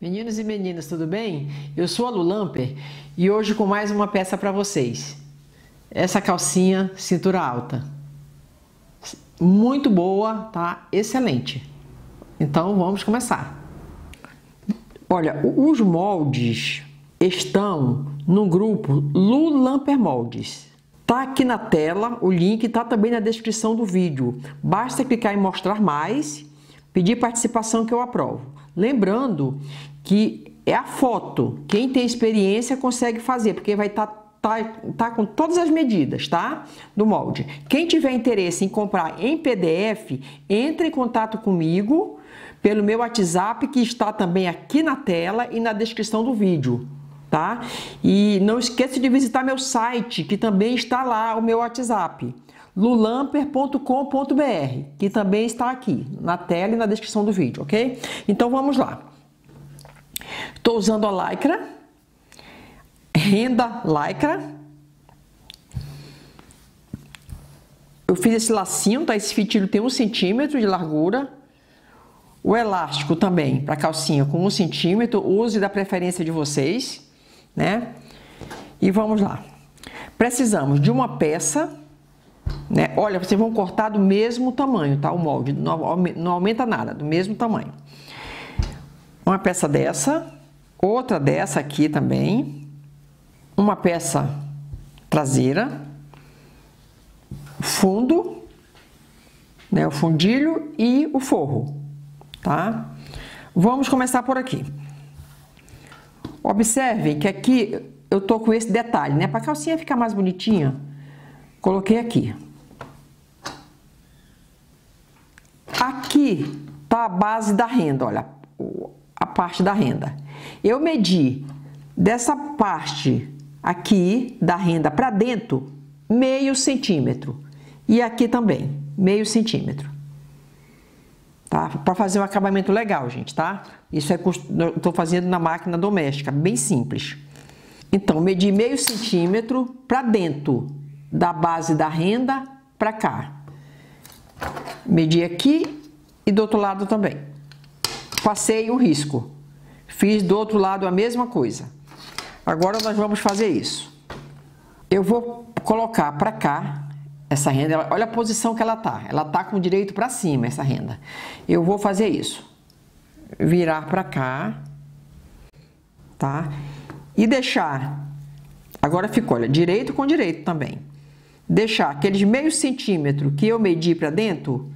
Meninos e meninas, tudo bem? Eu sou a Lulamper e hoje com mais uma peça para vocês. Essa calcinha cintura alta. Muito boa, tá? Excelente. Então vamos começar. Olha, os moldes estão no grupo Lulamper Moldes. Tá aqui na tela, o link tá também na descrição do vídeo. Basta clicar em mostrar mais, pedir participação que eu aprovo. Lembrando que é a foto. Quem tem experiência consegue fazer, porque vai estar tá, tá, tá com todas as medidas, tá? Do molde. Quem tiver interesse em comprar em PDF, entre em contato comigo pelo meu WhatsApp, que está também aqui na tela e na descrição do vídeo. Tá? E não esqueça de visitar meu site, que também está lá o meu WhatsApp lulamper.com.br, que também está aqui na tela e na descrição do vídeo, ok? Então vamos lá. Estou usando a lycra, renda lycra. Eu fiz esse lacinho, tá? Esse fitilho tem um centímetro de largura. O elástico também, para calcinha, com um centímetro. Use da preferência de vocês, né? E vamos lá. Precisamos de uma peça né? Olha, vocês vão cortar do mesmo tamanho, tá? O molde não, aumenta nada, do mesmo tamanho. Uma peça dessa, outra dessa aqui também, uma peça traseira, fundo, né? O fundilho e o forro, tá? Vamos começar por aqui. Observem que aqui eu tô com esse detalhe, né? Para a calcinha ficar mais bonitinha, coloquei aqui. Aqui tá a base da renda, olha, a parte da renda. Eu medi dessa parte aqui da renda para dentro meio centímetro e aqui também meio centímetro. Tá? Para fazer um acabamento legal, gente, tá? Isso é estou fazendo na máquina doméstica, bem simples. Então, medi meio centímetro para dentro da base da renda para cá. Medi aqui e do outro lado também. Passei o risco. Fiz do outro lado a mesma coisa. Agora nós vamos fazer isso. Eu vou colocar para cá essa renda. Olha a posição que ela tá. Ela tá com direito para cima essa renda. Eu vou fazer isso. Virar para cá, tá? E deixar. Agora ficou, olha, direito com direito também deixar aqueles meio centímetro que eu medi para dentro,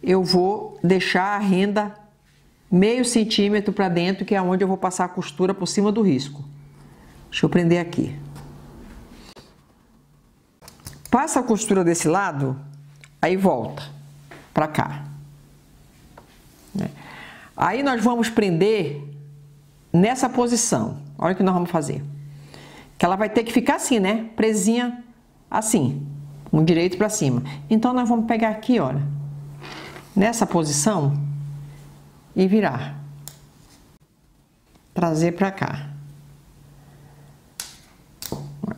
eu vou deixar a renda meio centímetro para dentro, que é onde eu vou passar a costura por cima do risco. Deixa eu prender aqui. Passa a costura desse lado, aí volta para cá. Aí nós vamos prender nessa posição. Olha o que nós vamos fazer. Que ela vai ter que ficar assim, né? Presinha assim um direito para cima. Então, nós vamos pegar aqui, olha, nessa posição e virar. Trazer para cá.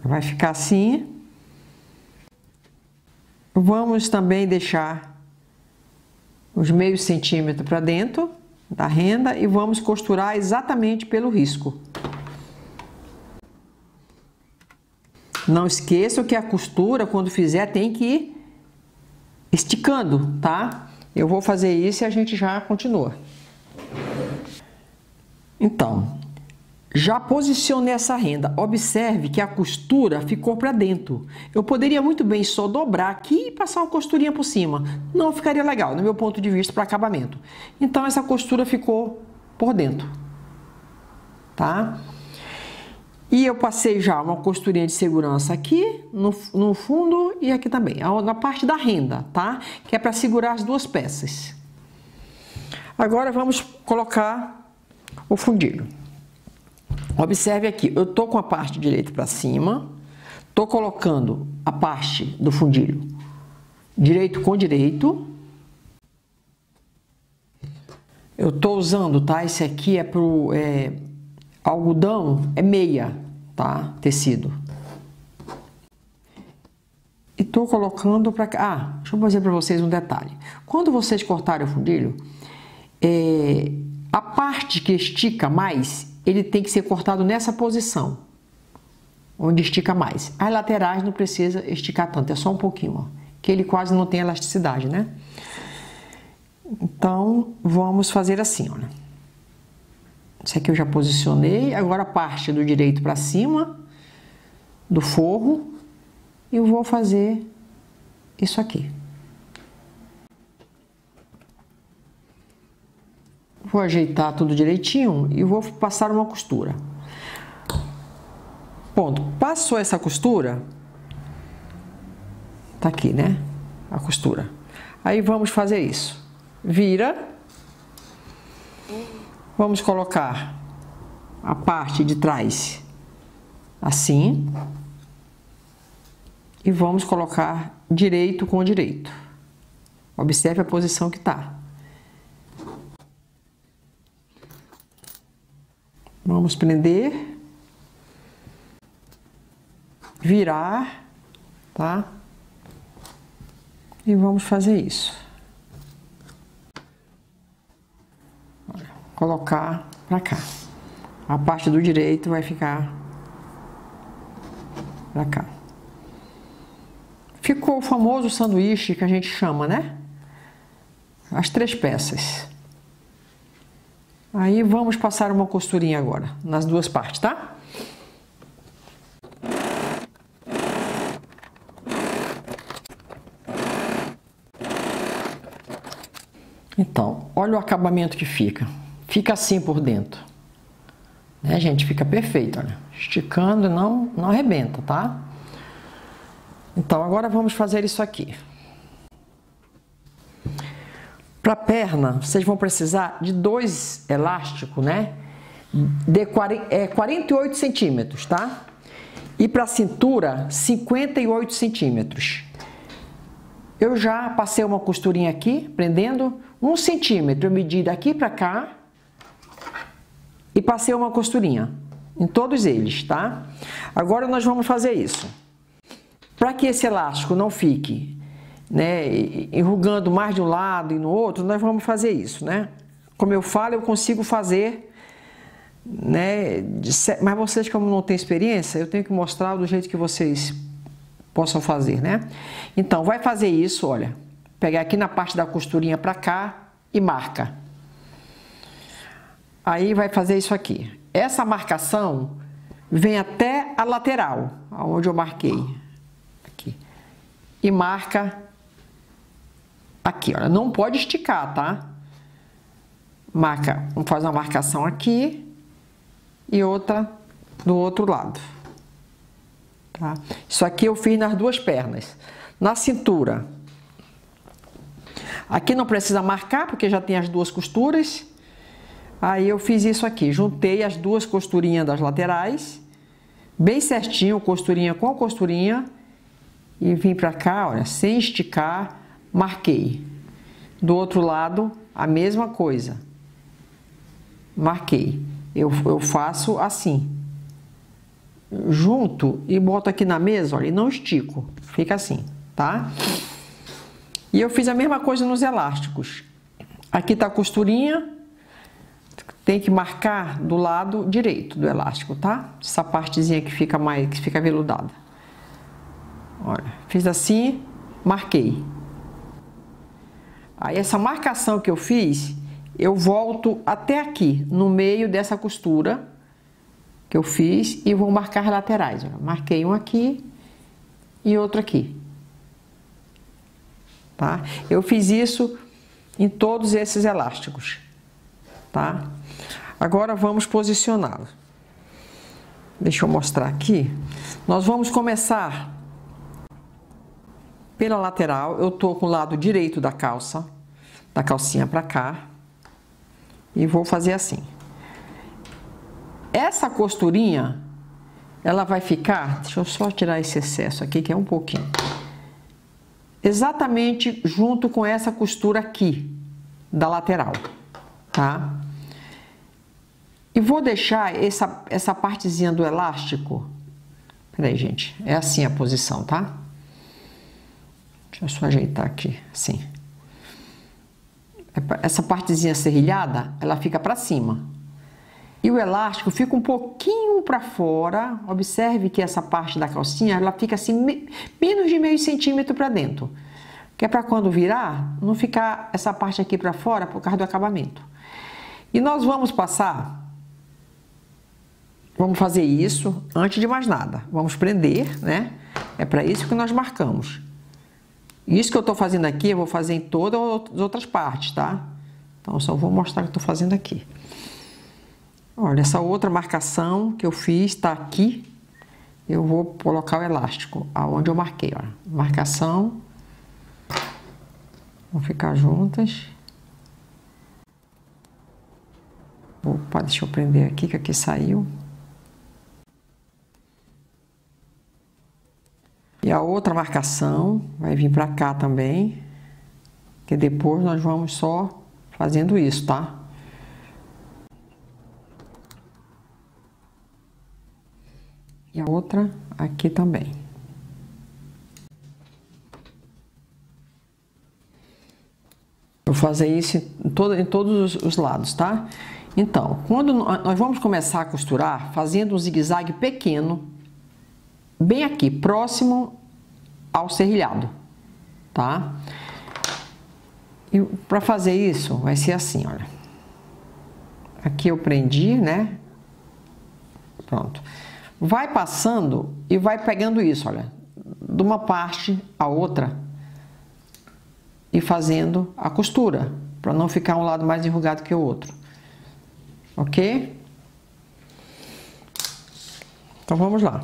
Vai ficar assim. Vamos também deixar os meios centímetros para dentro da renda e vamos costurar exatamente pelo risco. Não esqueçam que a costura, quando fizer, tem que ir esticando, tá? Eu vou fazer isso e a gente já continua. Então, já posicionei essa renda. Observe que a costura ficou para dentro. Eu poderia muito bem só dobrar aqui e passar uma costurinha por cima. Não ficaria legal, no meu ponto de vista, para acabamento. Então, essa costura ficou por dentro. Tá? E eu passei já uma costurinha de segurança aqui no, no fundo e aqui também, na parte da renda, tá? Que é para segurar as duas peças. Agora vamos colocar o fundilho. Observe aqui, eu tô com a parte direita para cima, tô colocando a parte do fundilho direito com direito. Eu tô usando, tá? Esse aqui é pro é, algodão, é meia, tá? Tecido. E tô colocando para cá. Ah, deixa eu dizer para vocês um detalhe. Quando vocês cortarem o fundilho, é, A parte que estica mais, ele tem que ser cortado nessa posição, onde estica mais. As laterais não precisa esticar tanto, é só um pouquinho, ó, que ele quase não tem elasticidade, né? Então, vamos fazer assim, olha. Isso aqui eu já posicionei, agora parte do direito para cima do forro e vou fazer isso aqui. Vou ajeitar tudo direitinho e vou passar uma costura. Ponto. Passou essa costura, tá aqui, né? A costura. Aí vamos fazer isso. Vira. Vamos colocar a parte de trás assim. E vamos colocar direito com direito. Observe a posição que está. Vamos prender, virar, tá? E vamos fazer isso. Colocar para cá. A parte do direito vai ficar para cá. Ficou o famoso sanduíche que a gente chama, né? As três peças. Aí vamos passar uma costurinha agora, nas duas partes, tá? Então, olha o acabamento que fica. Fica assim por dentro. Né, gente? Fica perfeito, olha. Esticando não, não arrebenta, tá? Então, agora vamos fazer isso aqui. Para perna, vocês vão precisar de dois elásticos, né? De 48 é, centímetros, tá? E para cintura, 58 centímetros. Eu já passei uma costurinha aqui, prendendo um centímetro. Eu medi daqui para cá e passei uma costurinha em todos eles, tá? Agora nós vamos fazer isso. Para que esse elástico não fique né, enrugando mais de um lado e no outro, nós vamos fazer isso, né? Como eu falo, eu consigo fazer, né? Mas vocês, como não têm experiência, eu tenho que mostrar do jeito que vocês possam fazer, né? Então, vai fazer isso, olha, pegar aqui na parte da costurinha para cá e marca. Aí vai fazer isso aqui. Essa marcação vem até a lateral, aonde eu marquei. Aqui. E marca aqui, olha, não pode esticar, tá? Marca, fazer uma marcação aqui e outra do outro lado. Tá? Isso aqui eu fiz nas duas pernas. Na cintura, aqui não precisa marcar porque já tem as duas costuras. Aí eu fiz isso aqui, juntei as duas costurinhas das laterais, bem certinho, costurinha com costurinha, e vim pra cá, olha, sem esticar, marquei. Do outro lado, a mesma coisa. Marquei. Eu, eu faço assim. Junto e boto aqui na mesa, olha, e não estico. Fica assim, tá? E eu fiz a mesma coisa nos elásticos. Aqui tá a costurinha. Tem que marcar do lado direito do elástico, tá? Essa partezinha que fica mais, que fica veludada. Olha, fiz assim, marquei. Aí essa marcação que eu fiz, eu volto até aqui, no meio dessa costura que eu fiz e vou marcar laterais. Marquei um aqui e outro aqui. Tá? Eu fiz isso em todos esses elásticos, tá? Agora vamos posicioná-lo. Deixa eu mostrar aqui. Nós vamos começar pela lateral. Eu tô com o lado direito da calça da calcinha para cá e vou fazer assim. Essa costurinha, ela vai ficar, deixa eu só tirar esse excesso aqui, que é um pouquinho, exatamente junto com essa costura aqui, da lateral, tá? E vou deixar essa, essa partezinha do elástico, peraí gente, é assim a posição, tá? Deixa eu só ajeitar aqui, assim essa partezinha serrilhada, ela fica para cima. E o elástico fica um pouquinho para fora. Observe que essa parte da calcinha, ela fica assim, menos de meio centímetro para dentro. Que é para quando virar, não ficar essa parte aqui para fora por causa do acabamento. E nós vamos passar, vamos fazer isso antes de mais nada. Vamos prender, né? É para isso que nós marcamos. Isso que eu estou fazendo aqui, eu vou fazer em todas as outras partes, tá? Então, só vou mostrar o que estou fazendo aqui. Olha, essa outra marcação que eu fiz está aqui. Eu vou colocar o elástico aonde eu marquei, ó. Marcação. Vão ficar juntas. Opa, deixa eu prender aqui, que aqui saiu. E a outra marcação vai vir para cá também, que depois nós vamos só fazendo isso, tá? E a outra aqui também. Vou fazer isso em, todo, em todos os lados, tá? Então, quando nós vamos começar a costurar, fazendo um zigue-zague pequeno, bem aqui, próximo ao serrilhado, tá? E para fazer isso, vai ser assim, olha. Aqui eu prendi, né? Pronto vai passando e vai pegando isso, olha, de uma parte a outra e fazendo a costura, para não ficar um lado mais enrugado que o outro. Ok? Então vamos lá.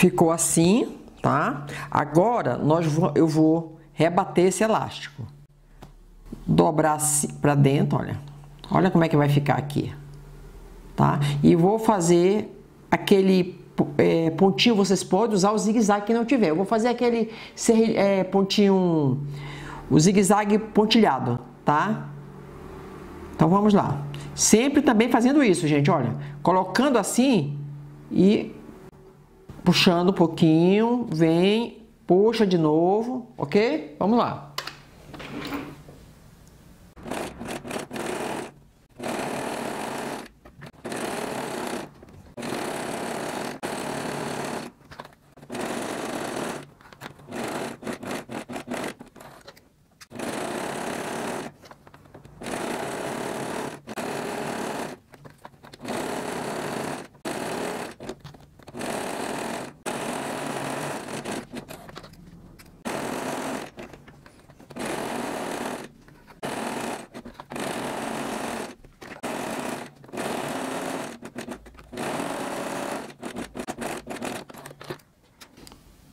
Ficou assim, tá? Agora nós eu vou rebater esse elástico. Dobrar para dentro, olha. Olha como é que vai ficar aqui, tá? E vou fazer aquele é, pontinho, vocês podem usar o zigue-zague que não tiver. Eu vou fazer aquele é, pontinho, o zigue-zague pontilhado, tá? Então vamos lá. Sempre também fazendo isso, gente, olha. Colocando assim e puxando um pouquinho, vem, puxa de novo, ok? Vamos lá.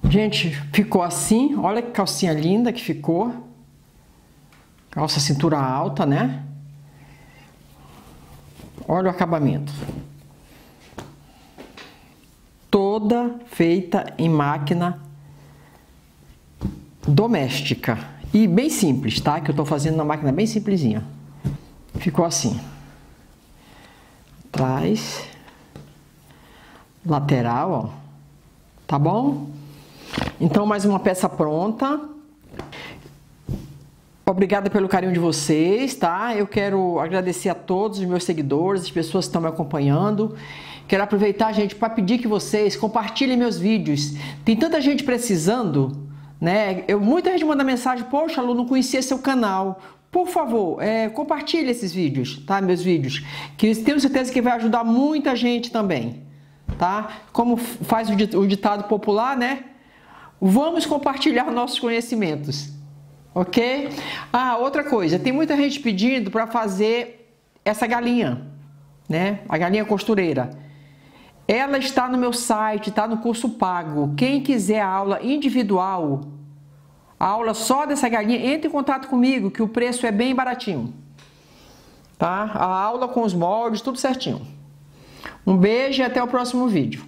Gente, ficou assim. Olha que calcinha linda que ficou. Calça cintura alta, né? Olha o acabamento. Toda feita em máquina doméstica. E bem simples, tá? Que eu tô fazendo na máquina bem simplesinha. Ficou assim. Atrás. Lateral, ó. Tá bom? Então, mais uma peça pronta. Obrigada pelo carinho de vocês, tá? Eu quero agradecer a todos os meus seguidores, as pessoas que estão me acompanhando. Quero aproveitar, gente, para pedir que vocês compartilhem meus vídeos. Tem tanta gente precisando, né? Eu, muita gente manda mensagem, poxa, Lu, não conhecia seu canal. Por favor, é, compartilhe esses vídeos, tá? Meus vídeos, que tenho certeza que vai ajudar muita gente também, tá? Como faz o ditado popular, né? Vamos compartilhar nossos conhecimentos. ok? Ah, outra coisa, tem muita gente pedindo para fazer essa galinha, né? A galinha costureira. Ela está no meu site, está no curso pago. Quem quiser aula individual, aula só dessa galinha, entre em contato comigo, que o preço é bem baratinho. Tá? A aula com os moldes, tudo certinho. Um beijo e até o próximo vídeo.